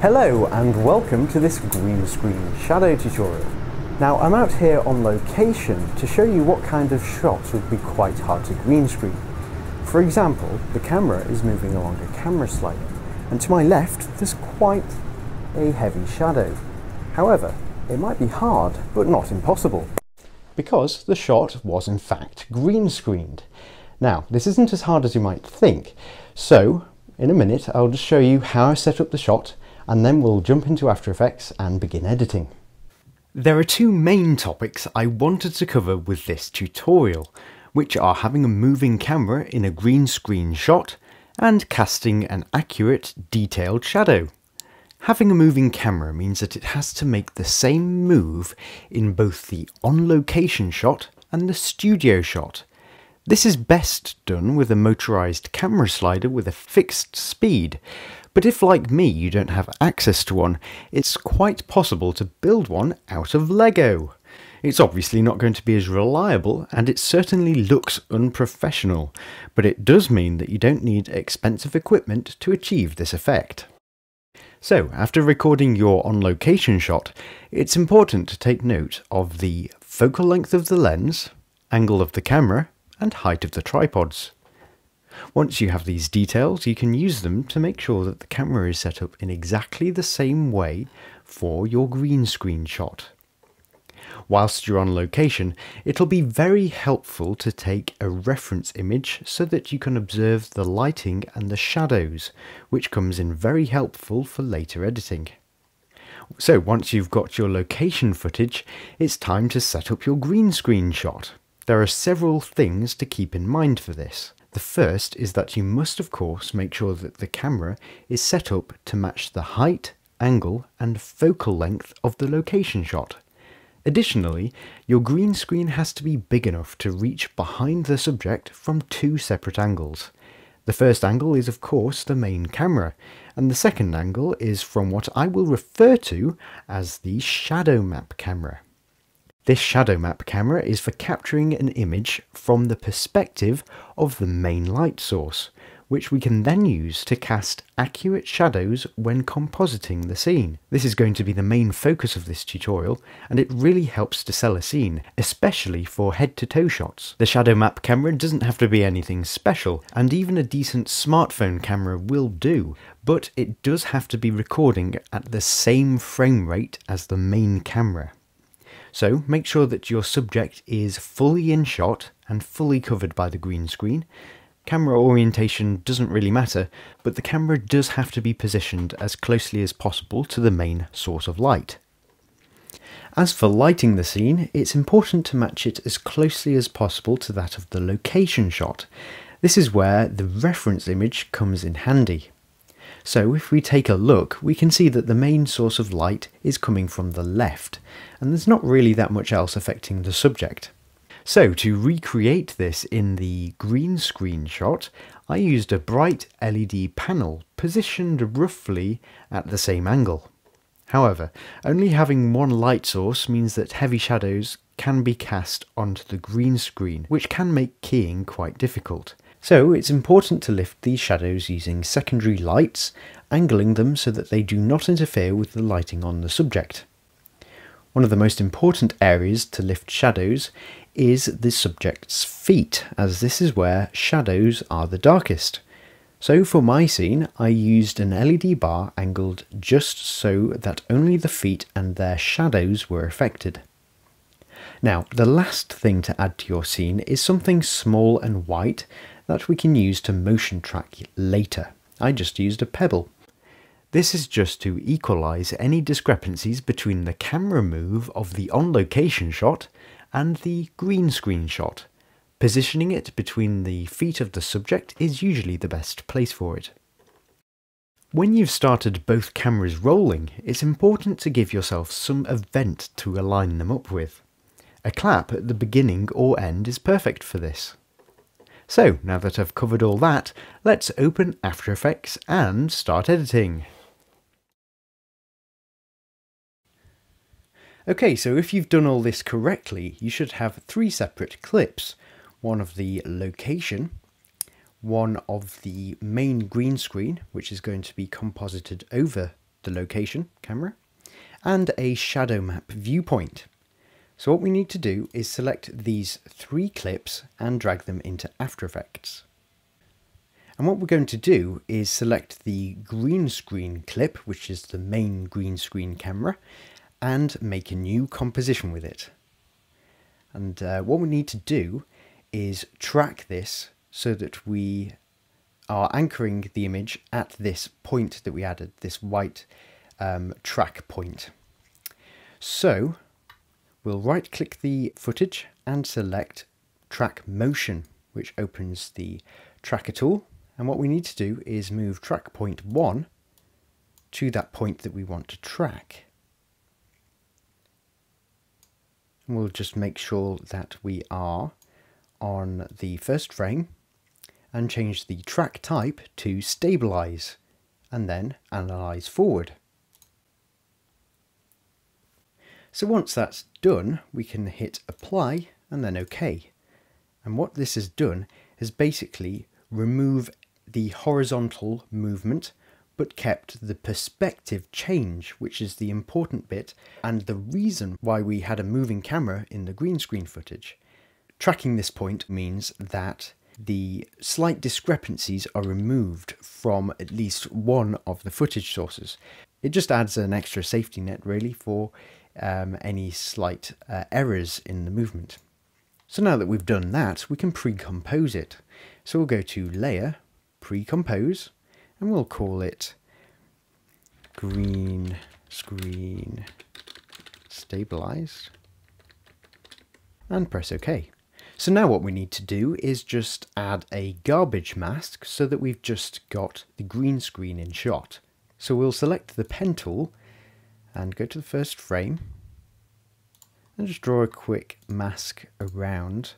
Hello and welcome to this green screen shadow tutorial. Now I'm out here on location to show you what kind of shots would be quite hard to green screen. For example, the camera is moving along a camera slider and to my left there's quite a heavy shadow. However, it might be hard but not impossible because the shot was in fact green screened. Now this isn't as hard as you might think so in a minute I'll just show you how I set up the shot and then we'll jump into After Effects and begin editing. There are two main topics I wanted to cover with this tutorial, which are having a moving camera in a green screen shot and casting an accurate, detailed shadow. Having a moving camera means that it has to make the same move in both the on-location shot and the studio shot. This is best done with a motorised camera slider with a fixed speed, but if, like me, you don't have access to one, it's quite possible to build one out of Lego. It's obviously not going to be as reliable, and it certainly looks unprofessional, but it does mean that you don't need expensive equipment to achieve this effect. So, after recording your on-location shot, it's important to take note of the focal length of the lens, angle of the camera, and height of the tripods. Once you have these details, you can use them to make sure that the camera is set up in exactly the same way for your green screen shot. Whilst you're on location, it'll be very helpful to take a reference image so that you can observe the lighting and the shadows, which comes in very helpful for later editing. So once you've got your location footage, it's time to set up your green screen shot. There are several things to keep in mind for this. The first is that you must of course make sure that the camera is set up to match the height, angle and focal length of the location shot. Additionally, your green screen has to be big enough to reach behind the subject from two separate angles. The first angle is of course the main camera, and the second angle is from what I will refer to as the shadow map camera. This shadow map camera is for capturing an image from the perspective of the main light source, which we can then use to cast accurate shadows when compositing the scene. This is going to be the main focus of this tutorial, and it really helps to sell a scene, especially for head-to-toe shots. The shadow map camera doesn't have to be anything special, and even a decent smartphone camera will do, but it does have to be recording at the same frame rate as the main camera. So make sure that your subject is fully in shot and fully covered by the green screen. Camera orientation doesn't really matter, but the camera does have to be positioned as closely as possible to the main source of light. As for lighting the scene, it's important to match it as closely as possible to that of the location shot. This is where the reference image comes in handy. So if we take a look, we can see that the main source of light is coming from the left, and there's not really that much else affecting the subject. So to recreate this in the green screen shot, I used a bright LED panel positioned roughly at the same angle. However, only having one light source means that heavy shadows can be cast onto the green screen, which can make keying quite difficult. So it's important to lift these shadows using secondary lights, angling them so that they do not interfere with the lighting on the subject. One of the most important areas to lift shadows is the subject's feet, as this is where shadows are the darkest. So for my scene, I used an LED bar angled just so that only the feet and their shadows were affected. Now, the last thing to add to your scene is something small and white that we can use to motion track later. I just used a pebble. This is just to equalize any discrepancies between the camera move of the on-location shot and the green screen shot. Positioning it between the feet of the subject is usually the best place for it. When you've started both cameras rolling, it's important to give yourself some event to align them up with. A clap at the beginning or end is perfect for this. So now that I've covered all that, let's open After Effects and start editing. Okay, so if you've done all this correctly, you should have three separate clips. One of the location, one of the main green screen, which is going to be composited over the location camera, and a shadow map viewpoint. So what we need to do is select these three clips and drag them into After Effects. And what we're going to do is select the green screen clip, which is the main green screen camera, and make a new composition with it. And uh, what we need to do is track this so that we are anchoring the image at this point that we added, this white um, track point. So we'll right click the footage and select track motion, which opens the tracker tool. And what we need to do is move track point one to that point that we want to track. And we'll just make sure that we are on the first frame and change the track type to stabilize and then analyze forward. So once that's done, we can hit apply and then OK. And what this has done is basically remove the horizontal movement but kept the perspective change, which is the important bit and the reason why we had a moving camera in the green screen footage. Tracking this point means that the slight discrepancies are removed from at least one of the footage sources. It just adds an extra safety net really for um, any slight uh, errors in the movement. So now that we've done that, we can pre-compose it. So we'll go to Layer, Pre-compose, and we'll call it Green Screen Stabilized, and press OK. So now what we need to do is just add a garbage mask so that we've just got the green screen in shot. So we'll select the pen tool and go to the first frame and just draw a quick mask around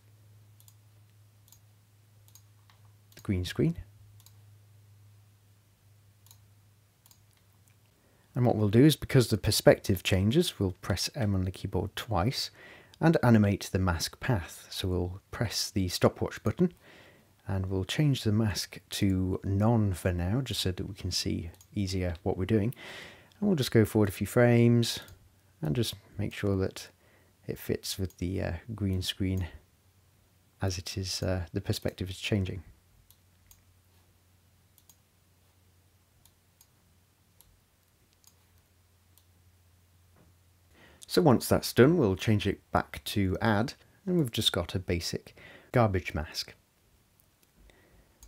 the green screen. And what we'll do is because the perspective changes, we'll press M on the keyboard twice and animate the mask path. So we'll press the stopwatch button and we'll change the mask to none for now, just so that we can see easier what we're doing. And we'll just go forward a few frames and just make sure that it fits with the uh, green screen as it is, uh, the perspective is changing. So once that's done, we'll change it back to add, and we've just got a basic garbage mask.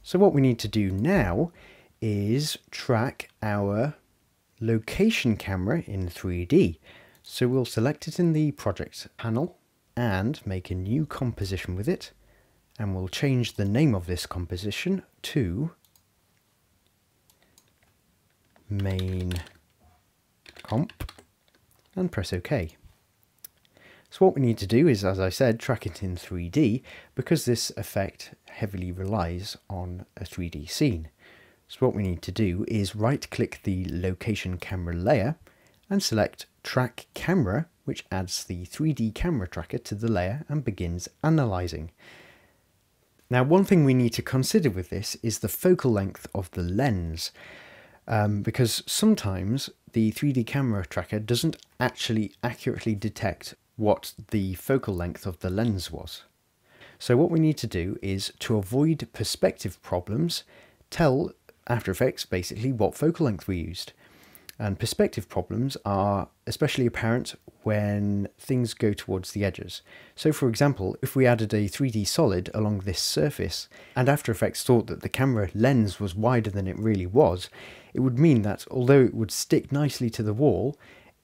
So what we need to do now is track our location camera in 3D. So we'll select it in the project panel and make a new composition with it. And we'll change the name of this composition to main comp and press OK. So what we need to do is, as I said, track it in 3D because this effect heavily relies on a 3D scene. So what we need to do is right click the location camera layer and select track camera which adds the 3D camera tracker to the layer and begins analysing. Now one thing we need to consider with this is the focal length of the lens um, because sometimes the 3D camera tracker doesn't actually accurately detect what the focal length of the lens was. So what we need to do is to avoid perspective problems, tell After Effects basically what focal length we used. And perspective problems are especially apparent when things go towards the edges. So for example, if we added a 3D solid along this surface and After Effects thought that the camera lens was wider than it really was, it would mean that although it would stick nicely to the wall,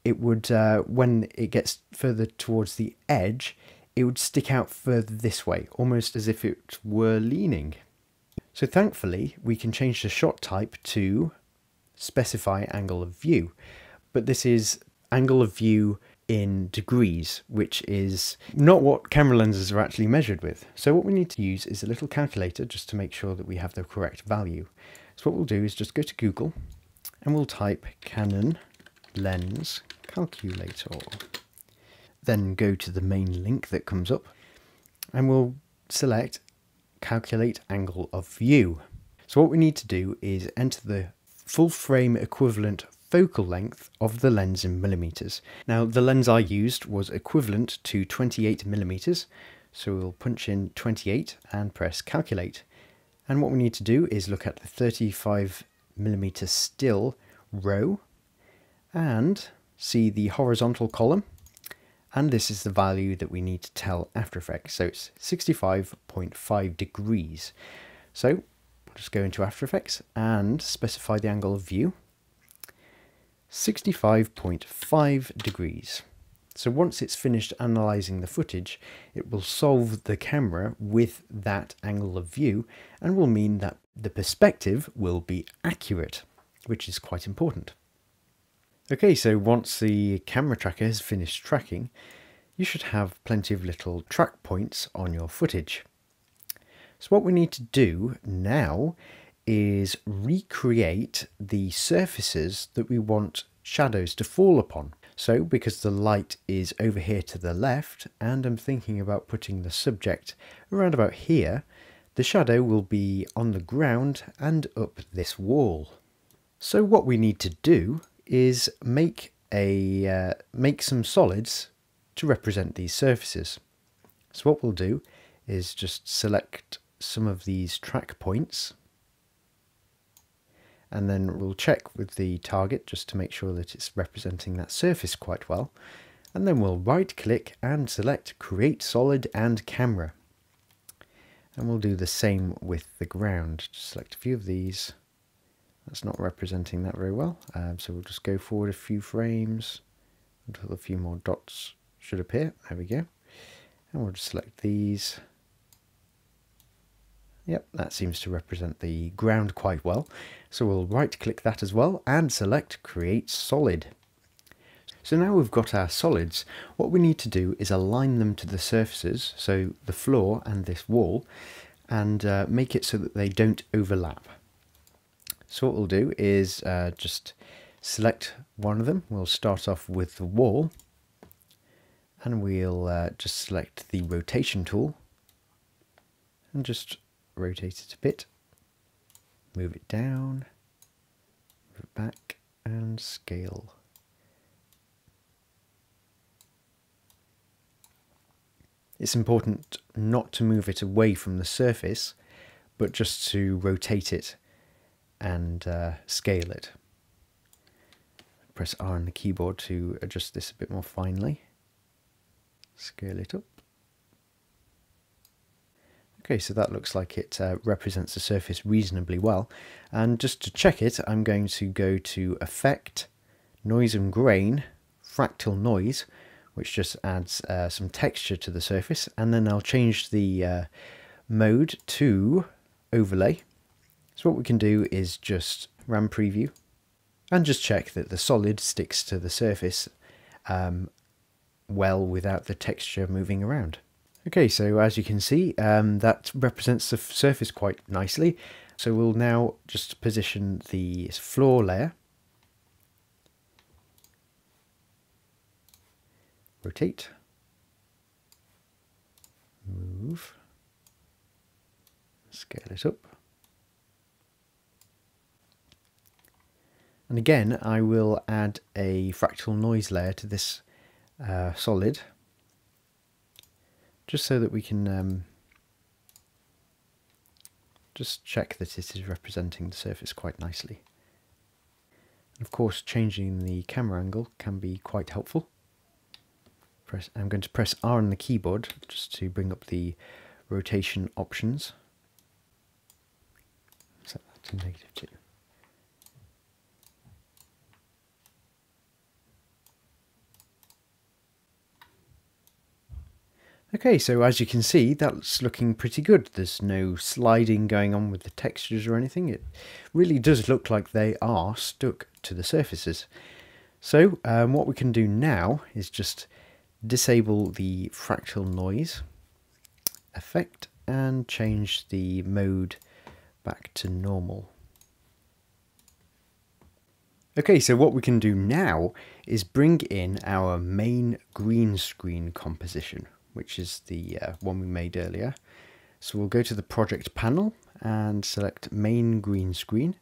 it would, uh, when it gets further towards the edge, it would stick out further this way, almost as if it were leaning. So thankfully, we can change the shot type to specify angle of view, but this is angle of view in degrees, which is not what camera lenses are actually measured with. So what we need to use is a little calculator just to make sure that we have the correct value. So what we'll do is just go to Google and we'll type Canon lens calculator. Then go to the main link that comes up and we'll select calculate angle of view. So what we need to do is enter the full frame equivalent focal length of the lens in millimeters. Now the lens I used was equivalent to 28 millimeters, so we'll punch in 28 and press calculate. And what we need to do is look at the 35 millimeter still row and see the horizontal column and this is the value that we need to tell After Effects. So it's 65.5 degrees. So we'll just go into After Effects and specify the angle of view. 65.5 degrees. So once it's finished analysing the footage, it will solve the camera with that angle of view and will mean that the perspective will be accurate, which is quite important. Okay, so once the camera tracker has finished tracking, you should have plenty of little track points on your footage. So what we need to do now is recreate the surfaces that we want shadows to fall upon. So because the light is over here to the left and I'm thinking about putting the subject around about here, the shadow will be on the ground and up this wall. So what we need to do is make a uh, make some solids to represent these surfaces. So what we'll do is just select some of these track points and then we'll check with the target just to make sure that it's representing that surface quite well. And then we'll right click and select create solid and camera. And we'll do the same with the ground. Just select a few of these that's not representing that very well. Um, so we'll just go forward a few frames until a few more dots should appear. There we go. And we'll just select these. Yep, that seems to represent the ground quite well. So we'll right click that as well and select create solid. So now we've got our solids, what we need to do is align them to the surfaces, so the floor and this wall, and uh, make it so that they don't overlap. So what we'll do is uh, just select one of them. We'll start off with the wall and we'll uh, just select the rotation tool and just rotate it a bit. Move it down, move it back and scale. It's important not to move it away from the surface, but just to rotate it and uh, scale it. Press R on the keyboard to adjust this a bit more finely. Scale it up. Okay, so that looks like it uh, represents the surface reasonably well. And just to check it, I'm going to go to Effect, Noise and Grain, Fractal Noise, which just adds uh, some texture to the surface. And then I'll change the uh, mode to Overlay so what we can do is just RAM preview and just check that the solid sticks to the surface um, well without the texture moving around. Okay, so as you can see, um, that represents the surface quite nicely. So we'll now just position the floor layer. Rotate. Move. Scale it up. And again, I will add a fractal noise layer to this uh, solid, just so that we can um, just check that it is representing the surface quite nicely. And of course, changing the camera angle can be quite helpful. Press, I'm going to press R on the keyboard just to bring up the rotation options. Set that to negative 2. Okay, so as you can see, that's looking pretty good. There's no sliding going on with the textures or anything. It really does look like they are stuck to the surfaces. So um, what we can do now is just disable the fractal noise effect and change the mode back to normal. Okay, so what we can do now is bring in our main green screen composition which is the uh, one we made earlier. So we'll go to the project panel and select main green screen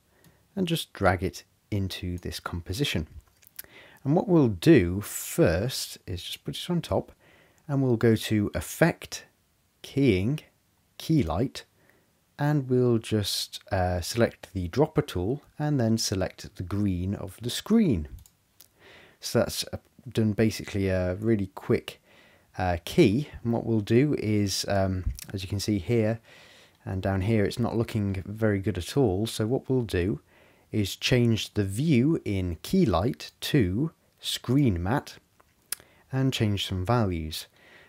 and just drag it into this composition. And what we'll do first is just put it on top and we'll go to Effect, Keying, Keylight, and we'll just uh, select the dropper tool and then select the green of the screen. So that's done basically a really quick uh, key and what we'll do is um, as you can see here and down here it's not looking very good at all so what we'll do is change the view in Keylight to screen matte and change some values.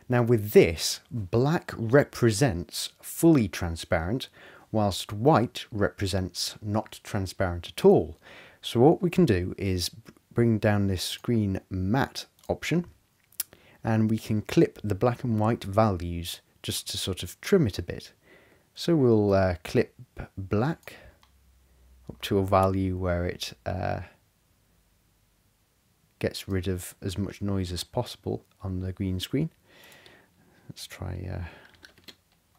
Now with this, black represents fully transparent, whilst white represents not transparent at all. So what we can do is bring down this screen matte option, and we can clip the black and white values just to sort of trim it a bit. So we'll uh, clip black up to a value where it uh, gets rid of as much noise as possible on the green screen. Let's try uh,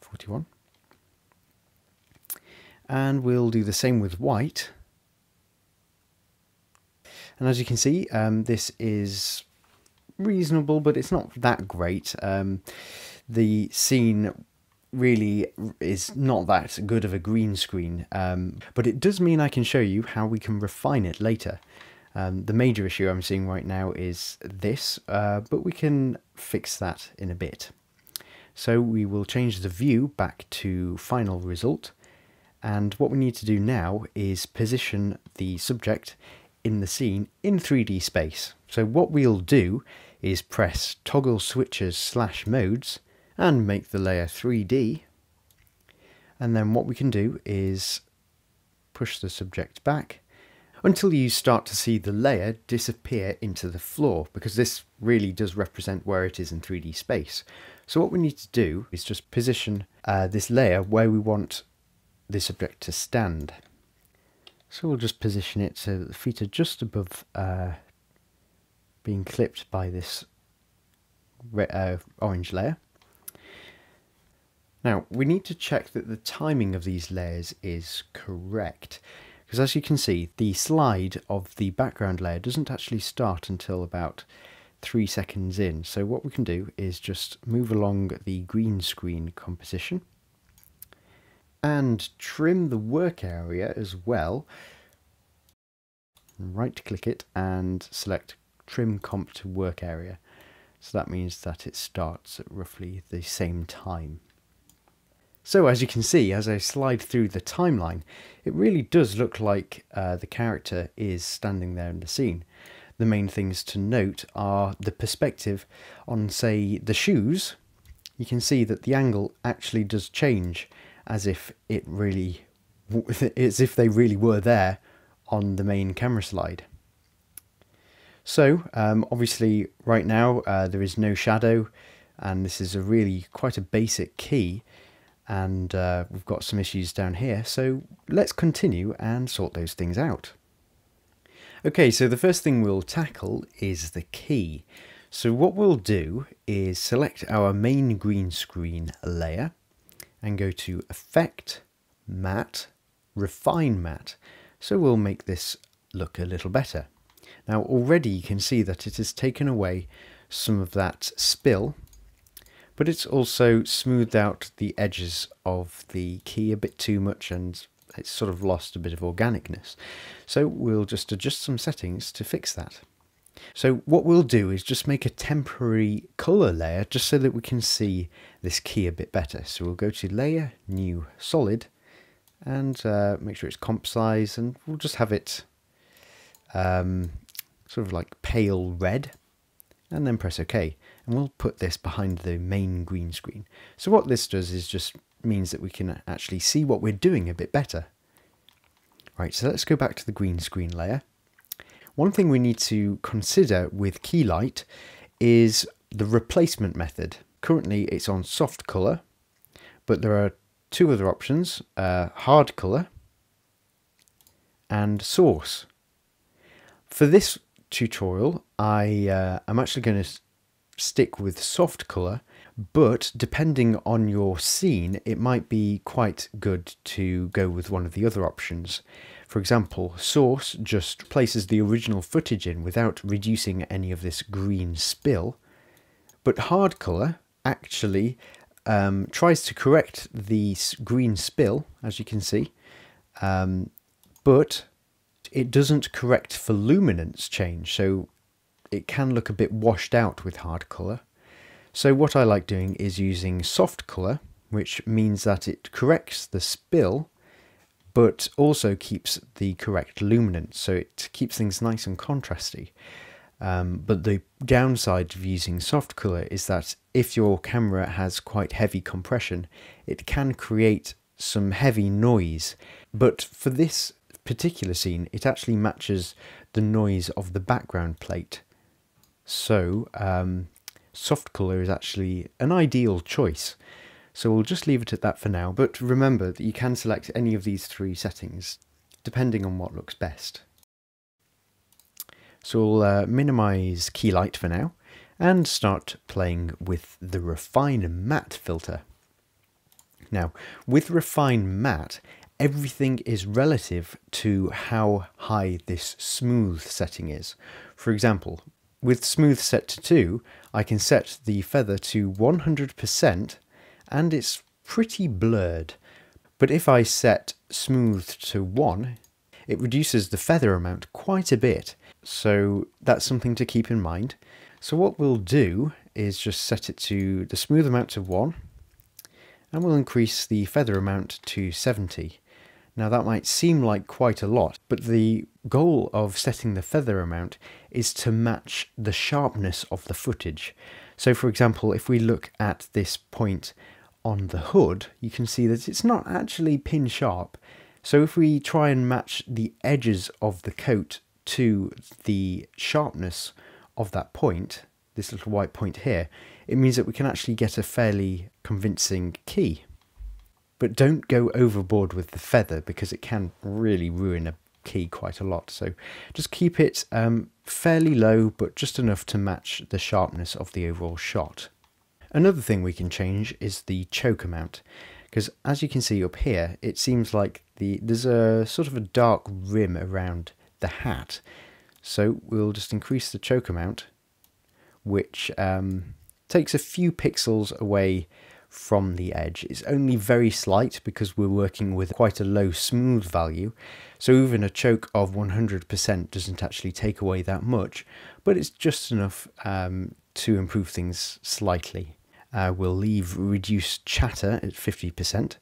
41. And we'll do the same with white. And as you can see, um, this is reasonable, but it's not that great. Um, the scene really is not that good of a green screen, um, but it does mean I can show you how we can refine it later. Um, the major issue I'm seeing right now is this, uh, but we can fix that in a bit. So we will change the view back to final result. And what we need to do now is position the subject in the scene in 3D space. So what we'll do is press toggle switches slash modes and make the layer 3D. And then what we can do is push the subject back until you start to see the layer disappear into the floor because this really does represent where it is in 3D space. So what we need to do is just position uh, this layer where we want this object to stand. So we'll just position it so that the feet are just above uh, being clipped by this uh, orange layer. Now we need to check that the timing of these layers is correct. Because as you can see, the slide of the background layer doesn't actually start until about three seconds in. So what we can do is just move along the green screen composition and trim the work area as well. Right click it and select trim comp to work area. So that means that it starts at roughly the same time. So as you can see, as I slide through the timeline, it really does look like uh, the character is standing there in the scene. The main things to note are the perspective on, say, the shoes. You can see that the angle actually does change as if it really, as if they really were there on the main camera slide. So um, obviously right now uh, there is no shadow and this is a really quite a basic key and uh, we've got some issues down here so let's continue and sort those things out. Okay so the first thing we'll tackle is the key. So what we'll do is select our main green screen layer and go to Effect, Matte, Refine Matte. So we'll make this look a little better. Now already you can see that it has taken away some of that spill but it's also smoothed out the edges of the key a bit too much and it's sort of lost a bit of organicness. So we'll just adjust some settings to fix that. So what we'll do is just make a temporary color layer just so that we can see this key a bit better. So we'll go to layer, new solid and uh, make sure it's comp size and we'll just have it um, sort of like pale red and then press OK and we'll put this behind the main green screen. So what this does is just means that we can actually see what we're doing a bit better. Right, so let's go back to the green screen layer. One thing we need to consider with Keylight is the replacement method. Currently it's on soft color, but there are two other options, uh, hard color and source. For this tutorial, I uh, am actually going to stick with soft colour, but depending on your scene, it might be quite good to go with one of the other options. For example, Source just places the original footage in without reducing any of this green spill, but Hard Colour actually um, tries to correct the green spill, as you can see, um, but it doesn't correct for luminance change, so it can look a bit washed out with hard colour. So what I like doing is using soft colour, which means that it corrects the spill, but also keeps the correct luminance, so it keeps things nice and contrasty. Um, but the downside of using soft colour is that if your camera has quite heavy compression, it can create some heavy noise. But for this particular scene, it actually matches the noise of the background plate. So um, soft colour is actually an ideal choice. So we'll just leave it at that for now, but remember that you can select any of these three settings, depending on what looks best. So we'll uh, minimize Keylight for now and start playing with the refine matte filter. Now, with refine matte, everything is relative to how high this smooth setting is. For example, with smooth set to 2, I can set the feather to 100% and it's pretty blurred. But if I set smooth to 1, it reduces the feather amount quite a bit so that's something to keep in mind. So what we'll do is just set it to the smooth amount to 1 and we'll increase the feather amount to 70. Now that might seem like quite a lot, but the goal of setting the feather amount is to match the sharpness of the footage. So for example, if we look at this point on the hood, you can see that it's not actually pin sharp. So if we try and match the edges of the coat to the sharpness of that point, this little white point here, it means that we can actually get a fairly convincing key. But don't go overboard with the feather because it can really ruin a key quite a lot. So just keep it um, fairly low, but just enough to match the sharpness of the overall shot. Another thing we can change is the choke amount because as you can see up here, it seems like the there's a sort of a dark rim around the hat. So we'll just increase the choke amount, which um, takes a few pixels away from the edge. It's only very slight because we're working with quite a low smooth value. So even a choke of 100% doesn't actually take away that much, but it's just enough um, to improve things slightly. Uh, we'll leave reduce chatter at 50%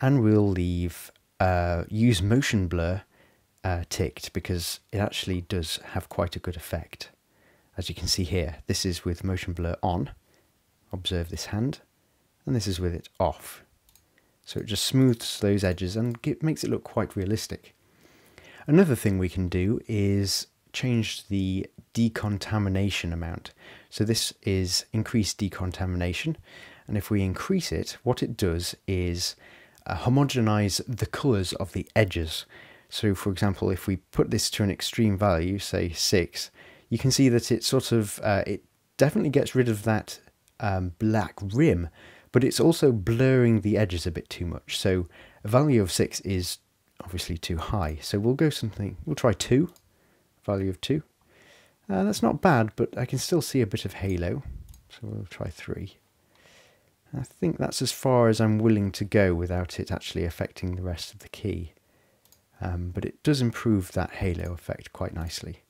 and we'll leave uh, use motion blur uh, ticked because it actually does have quite a good effect. As you can see here, this is with motion blur on. Observe this hand. And this is with it off. So it just smooths those edges and makes it look quite realistic. Another thing we can do is change the decontamination amount. So this is increased decontamination. And if we increase it, what it does is uh, homogenize the colors of the edges. So for example, if we put this to an extreme value, say 6, you can see that it sort of, uh, it definitely gets rid of that um, black rim, but it's also blurring the edges a bit too much. So a value of 6 is obviously too high. So we'll go something, we'll try 2, value of 2. Uh, that's not bad, but I can still see a bit of halo. So we'll try 3. I think that's as far as I'm willing to go without it actually affecting the rest of the key um, but it does improve that halo effect quite nicely.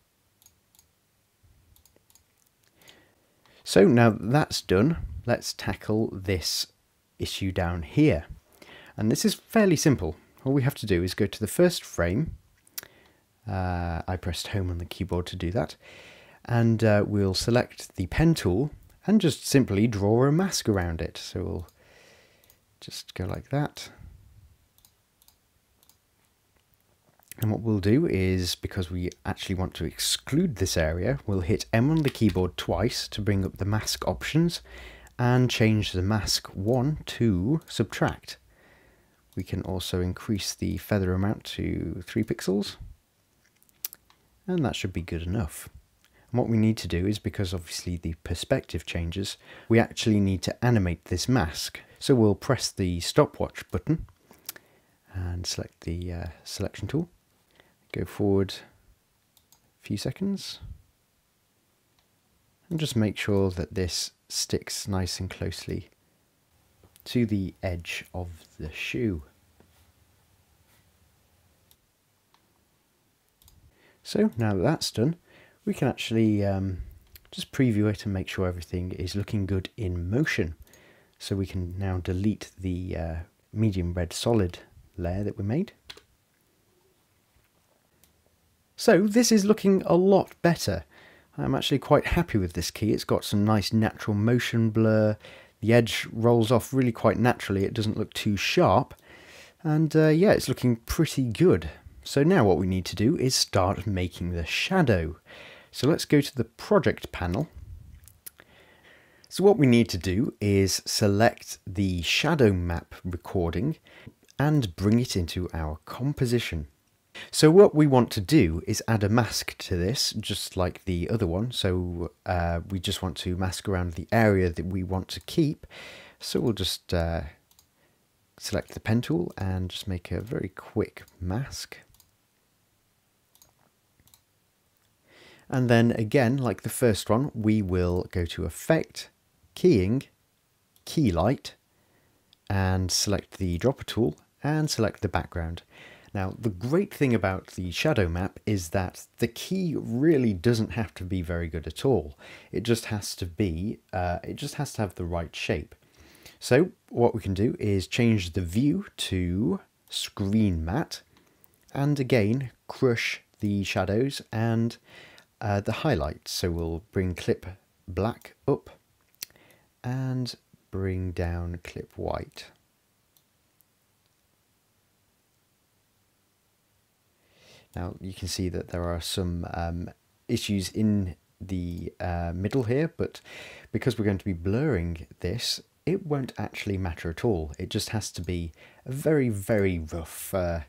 So now that's done, let's tackle this issue down here. And this is fairly simple. All we have to do is go to the first frame. Uh, I pressed home on the keyboard to do that. And uh, we'll select the pen tool and just simply draw a mask around it. So we'll just go like that. And what we'll do is, because we actually want to exclude this area, we'll hit M on the keyboard twice to bring up the mask options and change the mask 1 to subtract. We can also increase the feather amount to 3 pixels and that should be good enough. And what we need to do is, because obviously the perspective changes, we actually need to animate this mask. So we'll press the stopwatch button and select the uh, selection tool go forward a few seconds and just make sure that this sticks nice and closely to the edge of the shoe. So now that that's done, we can actually um, just preview it and make sure everything is looking good in motion. So we can now delete the uh, medium red solid layer that we made. So this is looking a lot better. I'm actually quite happy with this key. It's got some nice natural motion blur. The edge rolls off really quite naturally. It doesn't look too sharp. And uh, yeah, it's looking pretty good. So now what we need to do is start making the shadow. So let's go to the project panel. So what we need to do is select the shadow map recording and bring it into our composition. So what we want to do is add a mask to this, just like the other one. So uh, we just want to mask around the area that we want to keep. So we'll just uh, select the pen tool and just make a very quick mask. And then again, like the first one, we will go to Effect, Keying, Keylight, and select the dropper tool and select the background. Now, the great thing about the shadow map is that the key really doesn't have to be very good at all. It just has to be, uh, it just has to have the right shape. So what we can do is change the view to screen matte and again crush the shadows and uh, the highlights. So we'll bring clip black up and bring down clip white. Now you can see that there are some um, issues in the uh, middle here, but because we're going to be blurring this, it won't actually matter at all. It just has to be a very, very rough uh,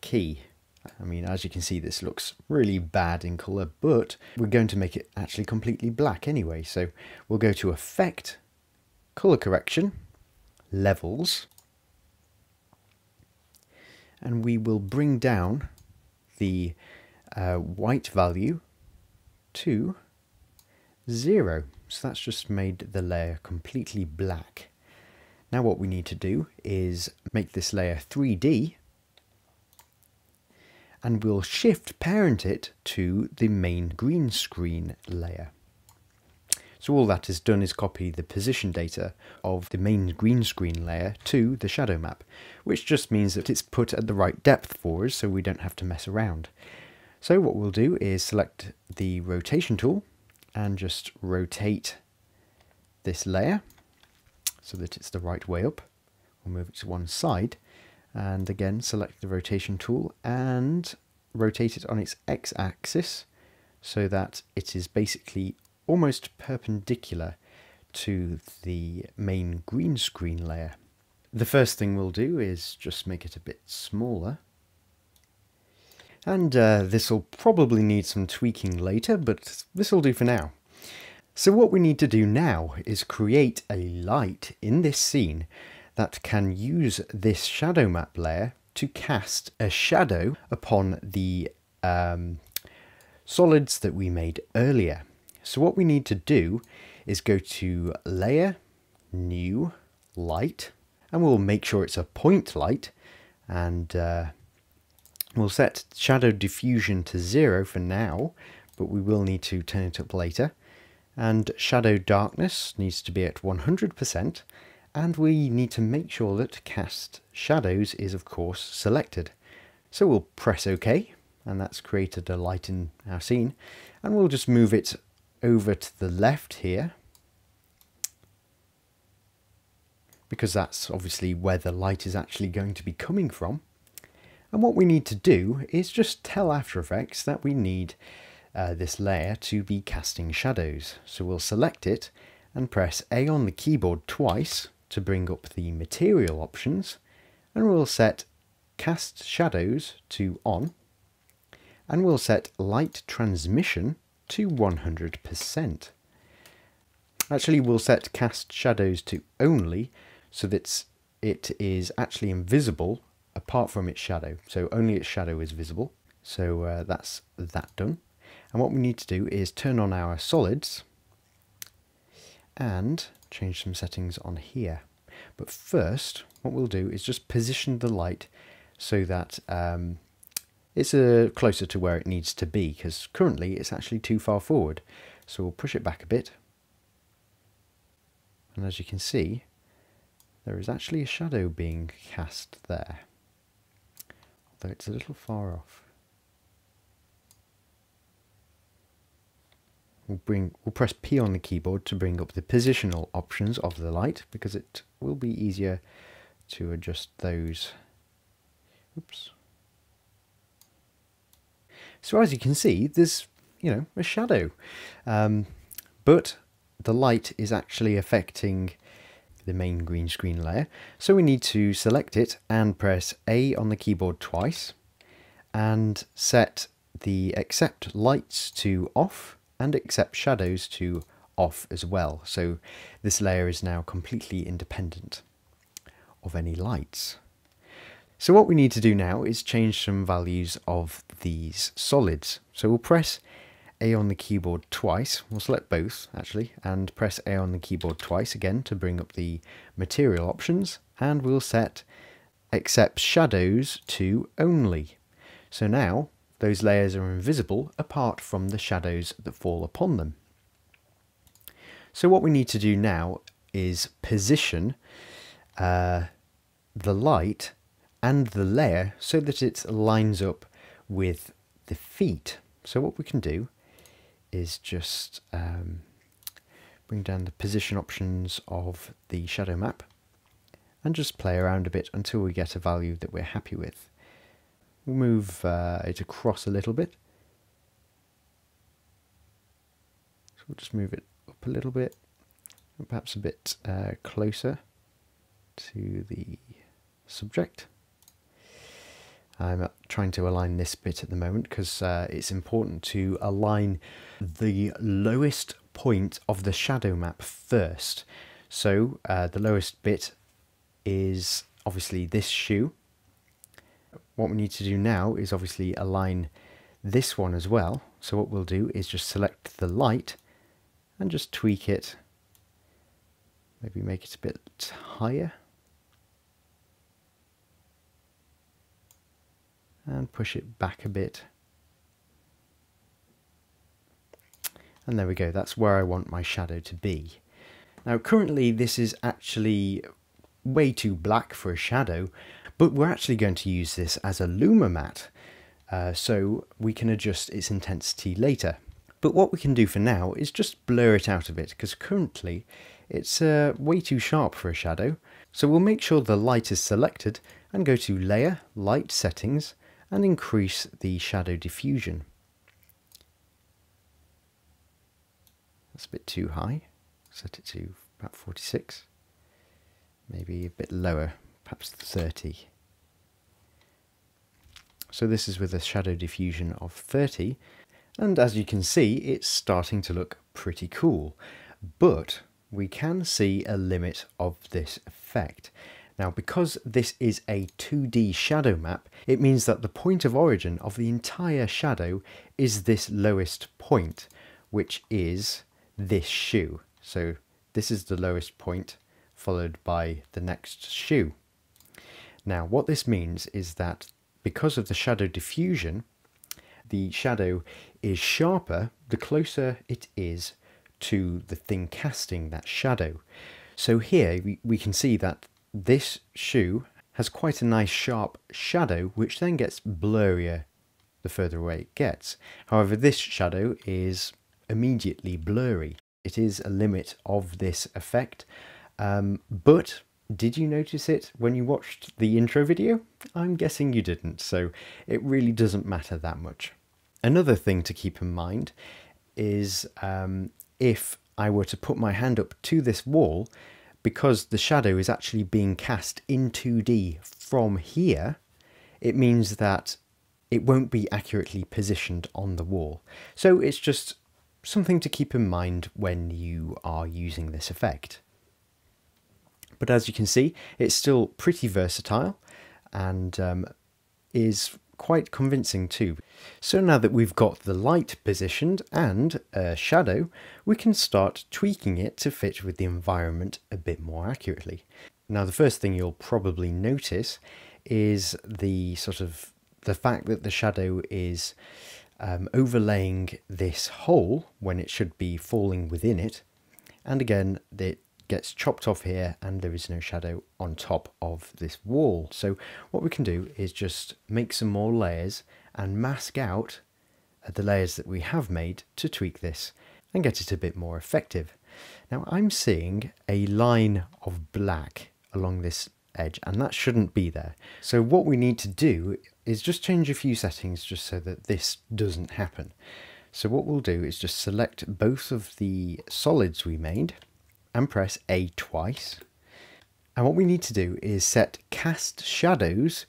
key. I mean, as you can see, this looks really bad in colour, but we're going to make it actually completely black anyway. So we'll go to Effect, Colour Correction, Levels, and we will bring down the uh, white value to 0. So that's just made the layer completely black. Now what we need to do is make this layer 3D and we'll shift parent it to the main green screen layer. So all that is done is copy the position data of the main green screen layer to the shadow map, which just means that it's put at the right depth for us so we don't have to mess around. So what we'll do is select the rotation tool and just rotate this layer so that it's the right way up. We'll move it to one side and again select the rotation tool and rotate it on its x-axis so that it is basically almost perpendicular to the main green screen layer. The first thing we'll do is just make it a bit smaller. And uh, this will probably need some tweaking later, but this will do for now. So what we need to do now is create a light in this scene that can use this shadow map layer to cast a shadow upon the um, solids that we made earlier. So what we need to do is go to Layer, New, Light, and we'll make sure it's a point light, and uh, we'll set Shadow Diffusion to zero for now, but we will need to turn it up later. And Shadow Darkness needs to be at 100%, and we need to make sure that Cast Shadows is of course selected. So we'll press OK, and that's created a light in our scene, and we'll just move it over to the left here because that's obviously where the light is actually going to be coming from. And what we need to do is just tell After Effects that we need uh, this layer to be casting shadows. So we'll select it and press A on the keyboard twice to bring up the material options and we'll set cast shadows to on and we'll set light transmission to 100%. Actually, we'll set cast shadows to only so that it is actually invisible apart from its shadow. So only its shadow is visible. So uh, that's that done. And what we need to do is turn on our solids and change some settings on here. But first, what we'll do is just position the light so that um, it's uh, closer to where it needs to be, because currently it's actually too far forward. So we'll push it back a bit. And as you can see, there is actually a shadow being cast there, although it's a little far off. We'll, bring, we'll press P on the keyboard to bring up the positional options of the light because it will be easier to adjust those. Oops. So as you can see, there's, you know, a shadow. Um, but the light is actually affecting the main green screen layer. So we need to select it and press A on the keyboard twice and set the accept lights to off and accept shadows to off as well. So this layer is now completely independent of any lights. So what we need to do now is change some values of these solids. So we'll press A on the keyboard twice, we'll select both actually, and press A on the keyboard twice again to bring up the material options, and we'll set accept shadows to only. So now those layers are invisible apart from the shadows that fall upon them. So what we need to do now is position uh, the light and the layer so that it lines up with the feet. So what we can do is just um, bring down the position options of the shadow map and just play around a bit until we get a value that we're happy with. We'll move uh, it across a little bit. So we'll just move it up a little bit, perhaps a bit uh, closer to the subject. I'm trying to align this bit at the moment because uh, it's important to align the lowest point of the shadow map first. So uh, the lowest bit is obviously this shoe what we need to do now is obviously align this one as well. So what we'll do is just select the light and just tweak it. Maybe make it a bit higher. And push it back a bit. And there we go, that's where I want my shadow to be. Now currently this is actually way too black for a shadow, but we're actually going to use this as a luma matte, uh, so we can adjust its intensity later. But what we can do for now is just blur it out a bit, because currently it's uh, way too sharp for a shadow. So we'll make sure the light is selected and go to Layer, Light Settings, and increase the shadow diffusion. That's a bit too high. Set it to about 46. Maybe a bit lower, perhaps 30. So this is with a shadow diffusion of 30, and as you can see, it's starting to look pretty cool. But we can see a limit of this effect. Now, because this is a 2D shadow map, it means that the point of origin of the entire shadow is this lowest point, which is this shoe. So this is the lowest point, followed by the next shoe. Now what this means is that because of the shadow diffusion, the shadow is sharper the closer it is to the thing casting that shadow. So here we, can see that this shoe has quite a nice sharp shadow which then gets blurrier the further away it gets. However this shadow is immediately blurry. It is a limit of this effect um, but did you notice it when you watched the intro video? I'm guessing you didn't, so it really doesn't matter that much. Another thing to keep in mind is um, if I were to put my hand up to this wall, because the shadow is actually being cast in 2D from here, it means that it won't be accurately positioned on the wall. So it's just something to keep in mind when you are using this effect. But as you can see, it's still pretty versatile and um, is quite convincing too. So now that we've got the light positioned and a shadow, we can start tweaking it to fit with the environment a bit more accurately. Now the first thing you'll probably notice is the sort of the fact that the shadow is um, overlaying this hole when it should be falling within it. And again, it gets chopped off here and there is no shadow on top of this wall. So what we can do is just make some more layers and mask out the layers that we have made to tweak this and get it a bit more effective. Now I'm seeing a line of black along this edge and that shouldn't be there. So what we need to do is just change a few settings just so that this doesn't happen. So what we'll do is just select both of the solids we made and press A twice. And what we need to do is set cast shadows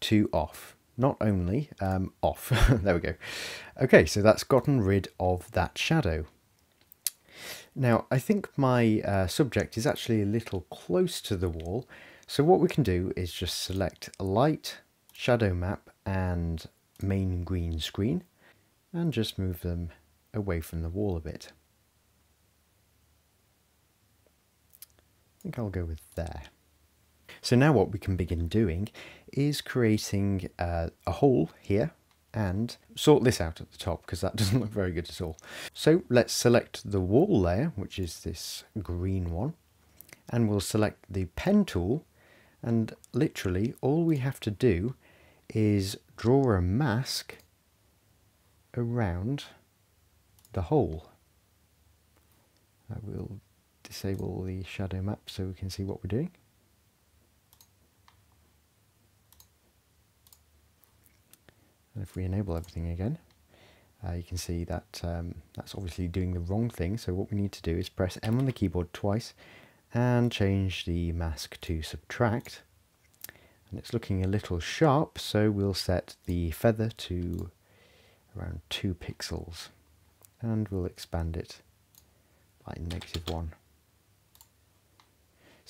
to off, not only um, off. there we go. Okay, so that's gotten rid of that shadow. Now, I think my uh, subject is actually a little close to the wall, so what we can do is just select light, shadow map and main green screen and just move them away from the wall a bit. I think I'll go with there. So now what we can begin doing is creating uh, a hole here and sort this out at the top because that doesn't look very good at all. So let's select the wall layer, which is this green one, and we'll select the pen tool and literally all we have to do is draw a mask around the hole. I will disable the shadow map so we can see what we're doing. And if we enable everything again, uh, you can see that um, that's obviously doing the wrong thing. So what we need to do is press M on the keyboard twice and change the mask to subtract. And it's looking a little sharp, so we'll set the feather to around 2 pixels. And we'll expand it by negative 1.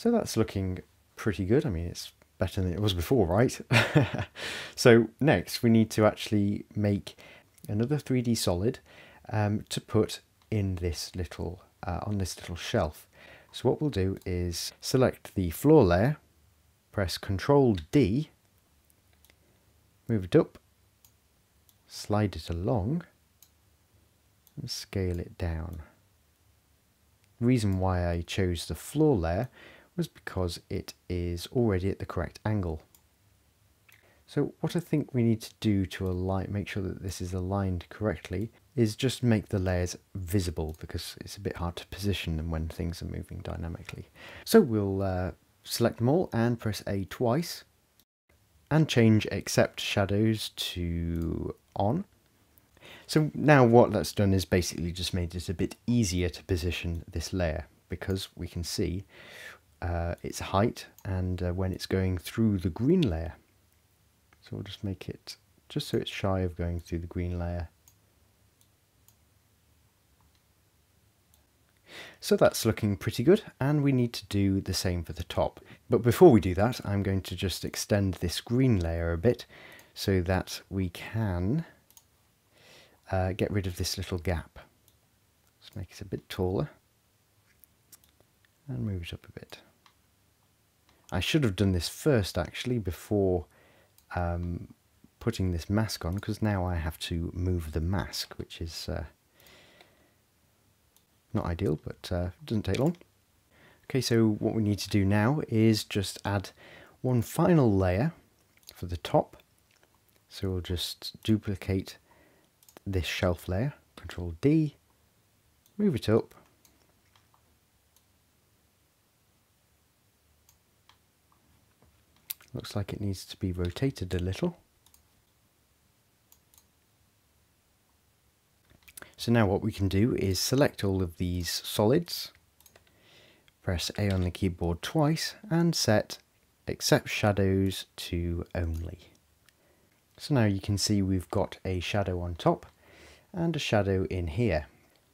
So that's looking pretty good. I mean, it's better than it was before, right? so next we need to actually make another 3D solid um, to put in this little, uh, on this little shelf. So what we'll do is select the floor layer, press Control D, move it up, slide it along, and scale it down. The reason why I chose the floor layer was because it is already at the correct angle. So what I think we need to do to align, make sure that this is aligned correctly is just make the layers visible because it's a bit hard to position them when things are moving dynamically. So we'll uh, select them all and press A twice and change accept shadows to on. So now what that's done is basically just made it a bit easier to position this layer because we can see uh, its height and uh, when it's going through the green layer. So we'll just make it just so it's shy of going through the green layer. So that's looking pretty good and we need to do the same for the top. But before we do that I'm going to just extend this green layer a bit so that we can uh, get rid of this little gap. Let's make it a bit taller and move it up a bit. I should have done this first actually before um, putting this mask on because now I have to move the mask which is uh, not ideal but uh, doesn't take long. Okay so what we need to do now is just add one final layer for the top so we'll just duplicate this shelf layer, control D, move it up Looks like it needs to be rotated a little. So now what we can do is select all of these solids, press A on the keyboard twice and set accept shadows to only. So now you can see we've got a shadow on top and a shadow in here.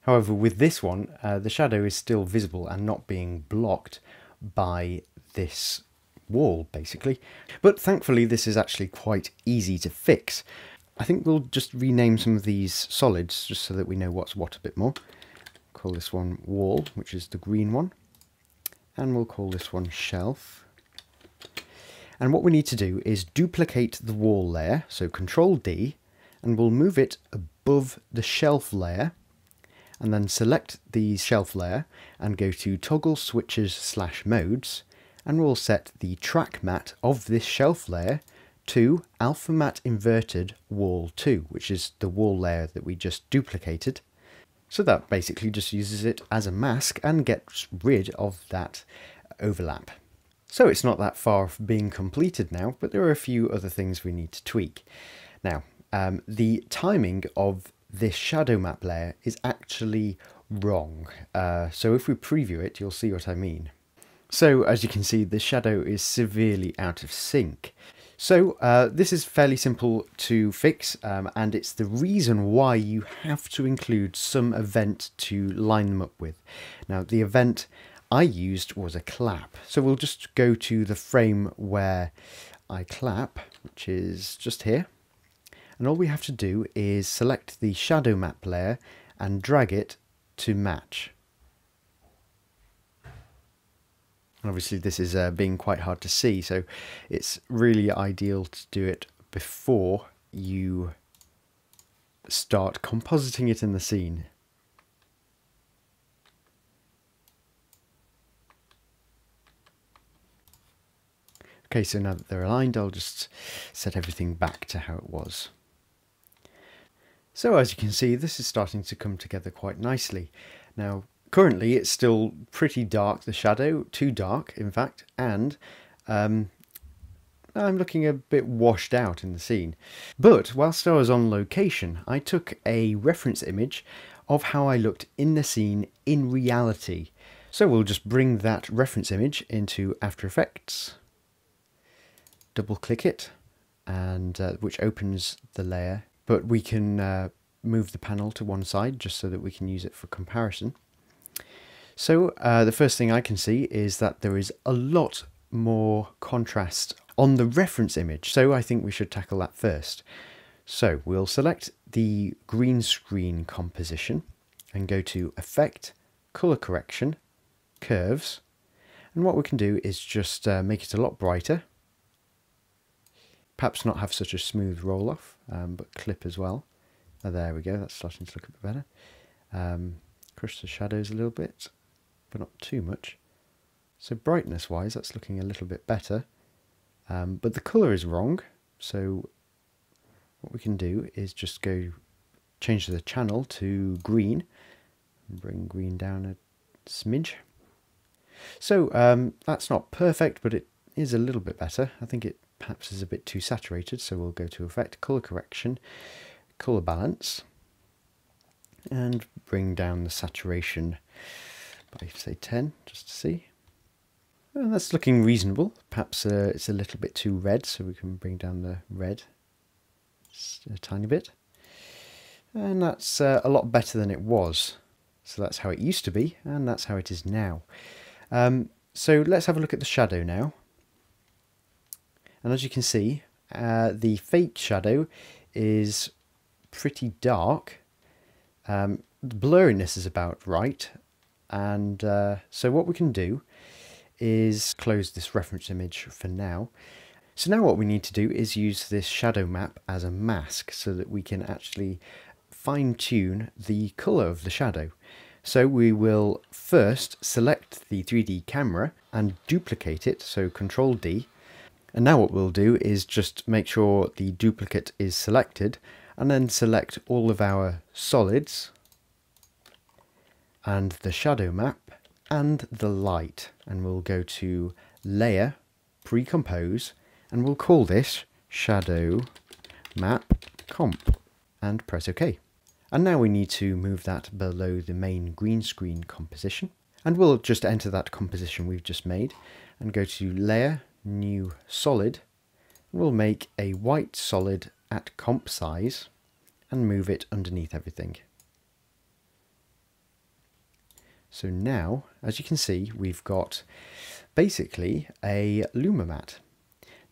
However, with this one, uh, the shadow is still visible and not being blocked by this wall basically. But thankfully this is actually quite easy to fix. I think we'll just rename some of these solids just so that we know what's what a bit more. Call this one wall, which is the green one. And we'll call this one shelf. And what we need to do is duplicate the wall layer, so Control D, and we'll move it above the shelf layer and then select the shelf layer and go to toggle switches slash modes and we'll set the track matte of this shelf layer to alpha matte inverted wall 2 which is the wall layer that we just duplicated so that basically just uses it as a mask and gets rid of that overlap. So it's not that far from being completed now, but there are a few other things we need to tweak. Now, um, the timing of this shadow map layer is actually wrong. Uh, so if we preview it, you'll see what I mean. So as you can see, the shadow is severely out of sync. So uh, this is fairly simple to fix um, and it's the reason why you have to include some event to line them up with. Now the event I used was a clap. So we'll just go to the frame where I clap, which is just here and all we have to do is select the shadow map layer and drag it to match. Obviously this is uh, being quite hard to see so it's really ideal to do it before you start compositing it in the scene. Okay, so now that they're aligned, I'll just set everything back to how it was. So as you can see, this is starting to come together quite nicely. Now, currently it's still pretty dark, the shadow, too dark, in fact, and um, I'm looking a bit washed out in the scene. But whilst I was on location, I took a reference image of how I looked in the scene in reality. So we'll just bring that reference image into After Effects, double click it, and uh, which opens the layer but we can uh, move the panel to one side just so that we can use it for comparison. So uh, the first thing I can see is that there is a lot more contrast on the reference image, so I think we should tackle that first. So we'll select the green screen composition and go to Effect, Color Correction, Curves, and what we can do is just uh, make it a lot brighter Perhaps not have such a smooth roll off, um, but clip as well. Oh, there we go, that's starting to look a bit better. Um, crush the shadows a little bit, but not too much. So brightness wise, that's looking a little bit better. Um, but the colour is wrong, so what we can do is just go change the channel to green, bring green down a smidge. So um, that's not perfect, but it is a little bit better. I think it perhaps is a bit too saturated, so we'll go to Effect, Colour Correction, Colour Balance, and bring down the saturation by, say, 10, just to see. That's looking reasonable. Perhaps uh, it's a little bit too red, so we can bring down the red a tiny bit. And that's uh, a lot better than it was. So that's how it used to be, and that's how it is now. Um, so let's have a look at the shadow now. And as you can see, uh, the fake shadow is pretty dark. Um, the blurriness is about right. And uh, so what we can do is close this reference image for now. So now what we need to do is use this shadow map as a mask so that we can actually fine tune the colour of the shadow. So we will first select the 3D camera and duplicate it, so Control D, and now what we'll do is just make sure the duplicate is selected and then select all of our solids and the shadow map and the light and we'll go to layer pre-compose and we'll call this shadow map comp and press OK. And now we need to move that below the main green screen composition and we'll just enter that composition we've just made and go to layer new solid, we'll make a white solid at comp size and move it underneath everything. So now, as you can see, we've got basically a Luma matte.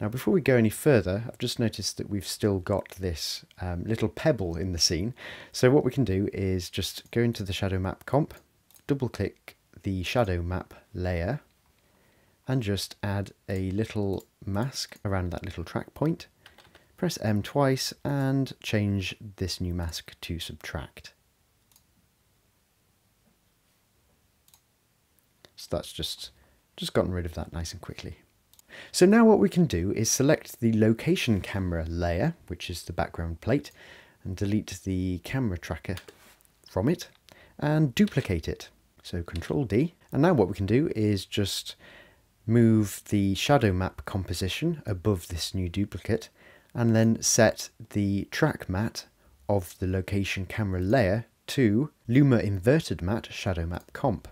Now before we go any further, I've just noticed that we've still got this um, little pebble in the scene. So what we can do is just go into the shadow map comp, double click the shadow map layer, and just add a little mask around that little track point. Press M twice and change this new mask to subtract. So that's just, just gotten rid of that nice and quickly. So now what we can do is select the location camera layer, which is the background plate, and delete the camera tracker from it and duplicate it. So Control D. And now what we can do is just move the shadow map composition above this new duplicate and then set the track matte of the location camera layer to Luma inverted matte shadow map comp.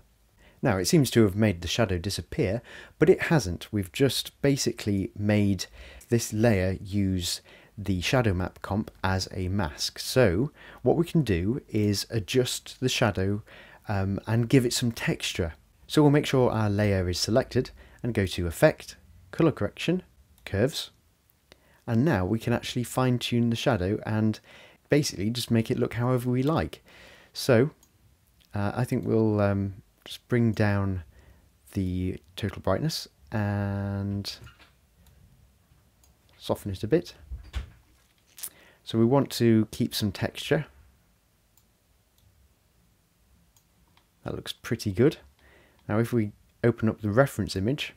Now it seems to have made the shadow disappear, but it hasn't. We've just basically made this layer use the shadow map comp as a mask. So what we can do is adjust the shadow um, and give it some texture. So we'll make sure our layer is selected and go to Effect, Color Correction, Curves. And now we can actually fine tune the shadow and basically just make it look however we like. So uh, I think we'll um, just bring down the total brightness and soften it a bit. So we want to keep some texture. That looks pretty good. Now if we open up the reference image,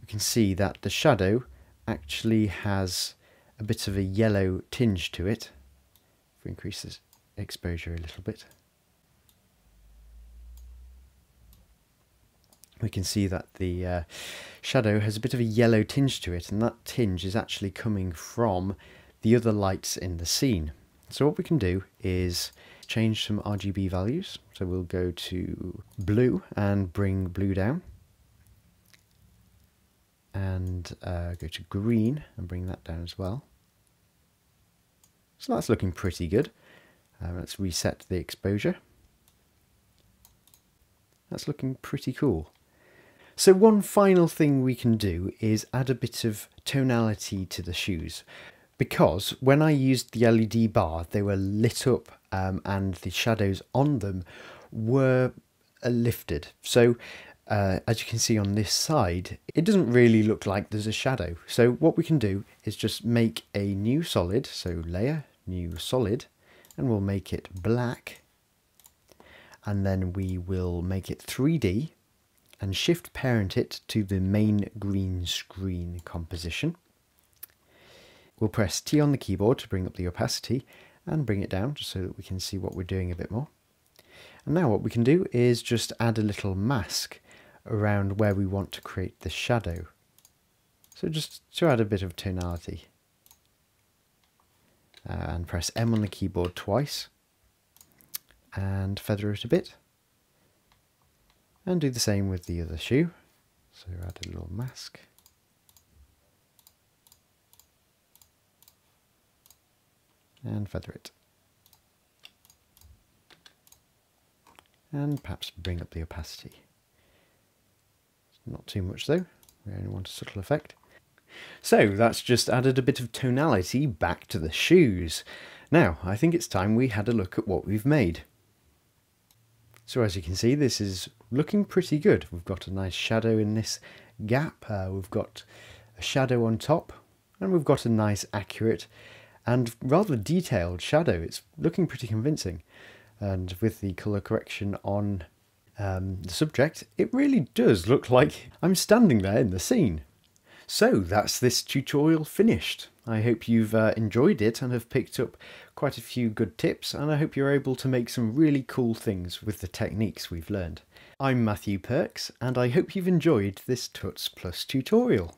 we can see that the shadow actually has a bit of a yellow tinge to it. If we increase this exposure a little bit. We can see that the uh, shadow has a bit of a yellow tinge to it and that tinge is actually coming from the other lights in the scene. So what we can do is change some RGB values. So we'll go to blue and bring blue down. And uh, go to green and bring that down as well. So that's looking pretty good. Uh, let's reset the exposure. That's looking pretty cool. So one final thing we can do is add a bit of tonality to the shoes because when I used the LED bar they were lit up um, and the shadows on them were uh, lifted. So uh, as you can see on this side, it doesn't really look like there's a shadow. So what we can do is just make a new solid, so layer, new solid, and we'll make it black. And then we will make it 3D and shift parent it to the main green screen composition. We'll press T on the keyboard to bring up the opacity and bring it down just so that we can see what we're doing a bit more. And now what we can do is just add a little mask around where we want to create the shadow. So just to add a bit of tonality. And press M on the keyboard twice and feather it a bit. And do the same with the other shoe. So add a little mask. And feather it. And perhaps bring up the opacity. Not too much though, we only want a subtle effect. So that's just added a bit of tonality back to the shoes. Now, I think it's time we had a look at what we've made. So as you can see, this is looking pretty good. We've got a nice shadow in this gap, uh, we've got a shadow on top, and we've got a nice accurate and rather detailed shadow. It's looking pretty convincing. And with the colour correction on um, the subject, it really does look like I'm standing there in the scene. So that's this tutorial finished. I hope you've uh, enjoyed it and have picked up quite a few good tips and I hope you're able to make some really cool things with the techniques we've learned. I'm Matthew Perks and I hope you've enjoyed this Tuts Plus tutorial.